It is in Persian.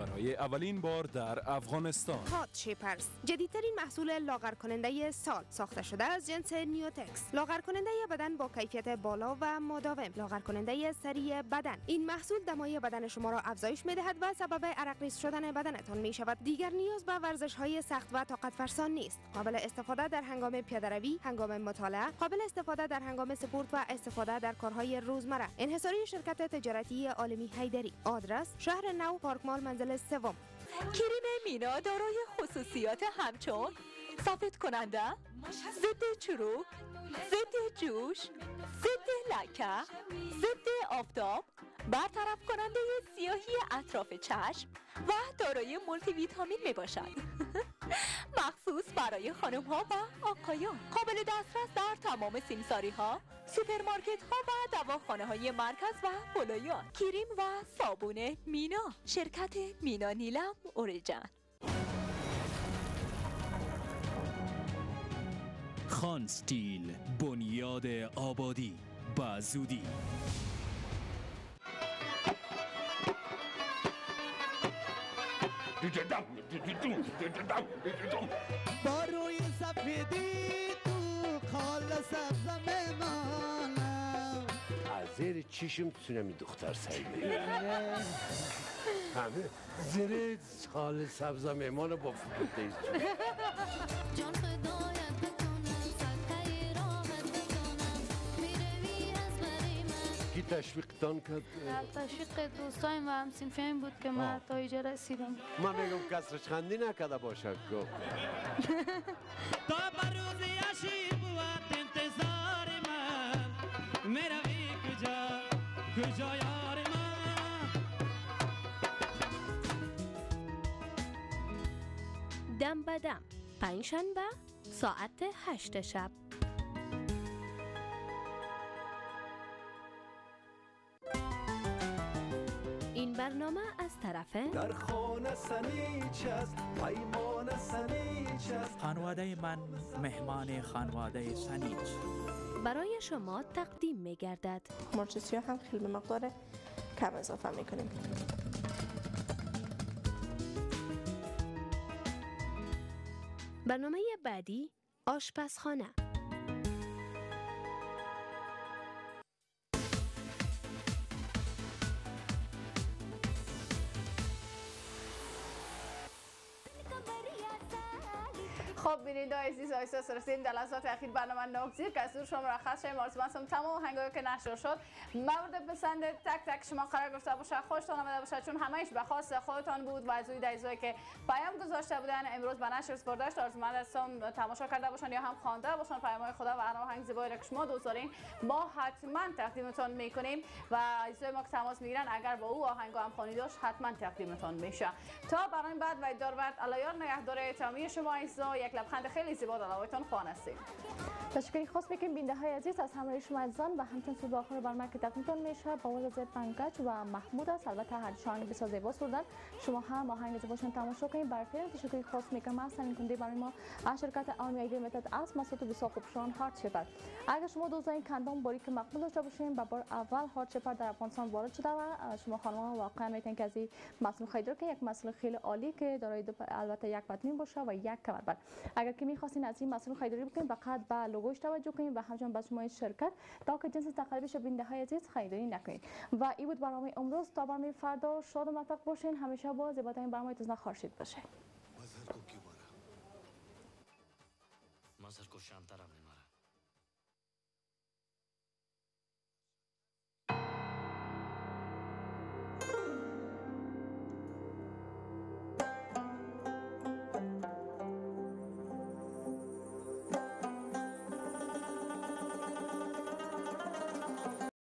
برای اولین بار در افغانستان. Hot Shapers جدیدترین محصول لاغر کننده سال. ساخته شده از جنس Neotex. لاغر کننده بدن با کیفیت بالا و مداوم. لاغر کننده سریع بدن. این محصول دمای بدن شما را افزایش می دهد و سبب عرق ریز شدن بدنتان می شود دیگر نیاز به ورزش های سخت و طاقت فرسا نیست. قابل استفاده در هنگام پیاده روی هنگام مطالعه قابل استفاده در هنگام سپورت و استفاده در کارهای روزمره. انحصاری شرکت تجارتی عالمی هیدری آدرس شهر نو پارک مال منزل سوم. کریم مینا دارای خصوصیات همچون ثابت کننده ضد چروک ضد جوش ضد لکه ضد آفتاب برطرف کننده سیاهی اطراف چشم و دارای مولتی ویتامین می باشد مخصوص برای خانم ها و آقایان. قابل دسترس در تمام سیمساری ها سوپرمارکت ها و دواخانه های مرکز و ولایات کریم و صابون مینا. شرکت مینا نیلم خان ستیل بنیاد آبادی. با با روی سفیدی تو خال سبز میمانم از زیر چیشم می‌تونم این دختر سعی همه زیر خال سبز میمان با فروت جان فدایت من کی تشویق تان کرد؟ تشویق دوستایم و هم سینفیم بود که من تا اینجا رسیدم من میگم کسرش خندی نکده باشد گفت. تا بروز عشیر بود انتظار من. می‌روی کجا کجا یار من؟ دم بدم پنجشنبه ساعت هشت شب. برنامه از طرف در خانه سنیچ است پیمان سنیچ است خانواده من مهمان خانواده سنیج برای شما تقدیم می گردد مرچ سیاه هم خیلی مقدار کم اضافه می‌کنیم. برنامه بعدی آشپزخانه. خب بینید عزیز آیسا رسیدیم در لحظات اخیر برنامه نوکزیر که از دور شما مرخص شدیم. آرزو هستم تمام هنگامی که نشر شد. مورد پسند تک تک شما قرار گرفته باشه. خوشتان آمده باشه چون همهش به خاص خودتان بود و از اوی که پیام گذاشته بودن. امروز به نشر سپرداشت آرزومند هستم تماشا کرده باشن یا هم خوانده باشن. پیام های خدا و آهنگ زیبایی را که شما دوست دارین ما حتما تقدیمتان می‌کنیم و عزیزای ما که تماس می‌گیرن اگر با او آهنگ هم خوانی داشت حتما تقدیمتان میشه. تا برای بعد و دار بعد علایار نگهدار تمامی شما عزیزا یک لبخند خیلی زیبا در هوایتان خوانستیم تشکری. خاص می‌کنیم بینده های عزیز از همراهی شما عزیزان و همچنین سود آخر برنامه که تقدیمتان میشه با ولز پنکج و محمود است. البته هر شان بسیار زیبا سردن. شما هم آهنگ زیباشون تماشا کنید بر فیلم تشکری خاص می‌کنم. از همین کنده برای ما از شرکت آرمی ایدی متد از مسعود بسیار خوبشان هارت شپر اگر شما دوستان کندام باریک مقبول داشته باشین با بار اول هارت شپر در افغانستان وارد شده و شما خانم واقعا می‌تونید که از این مسئول خیلی که یک مسئله خیلی عالی که دارای البته یک بدنی باشه و یک کمربند. اگر که می‌خواستین از این مسئله خریداری بکنید فقط به لوگوش توجه کنید و همچنین به شما شرکت تا که جنس تقریبش بینده های عزیز خریداری نکنید و این بود برنامه امروز. تا برنامه فردا شاد و موفق باشین. همیشه با زیباترین برنامه تزنا خورشید باشه. مزر کو شانترم